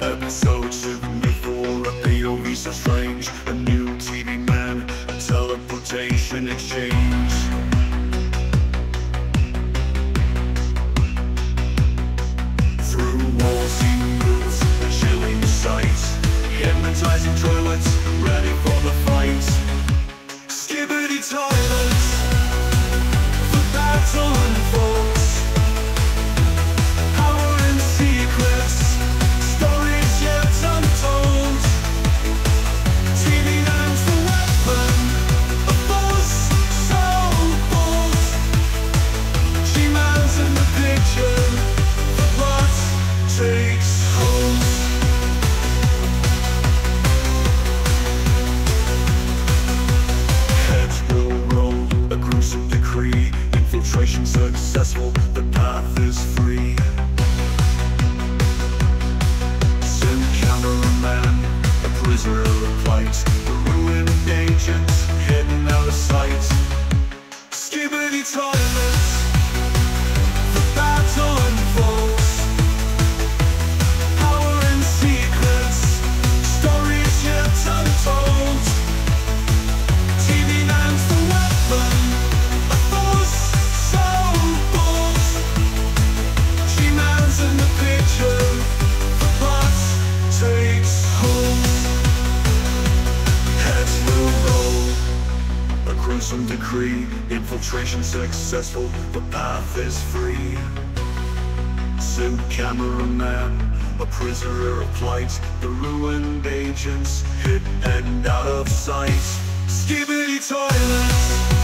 Episode of me for a POV so strange. A new TV man, a teleportation exchange. demonstration successful. ransom decree Infiltration successful, the path is free. Suit cameraman, a prisoner of plight The ruined agents, hidden and out of sight. Skibidi toilets.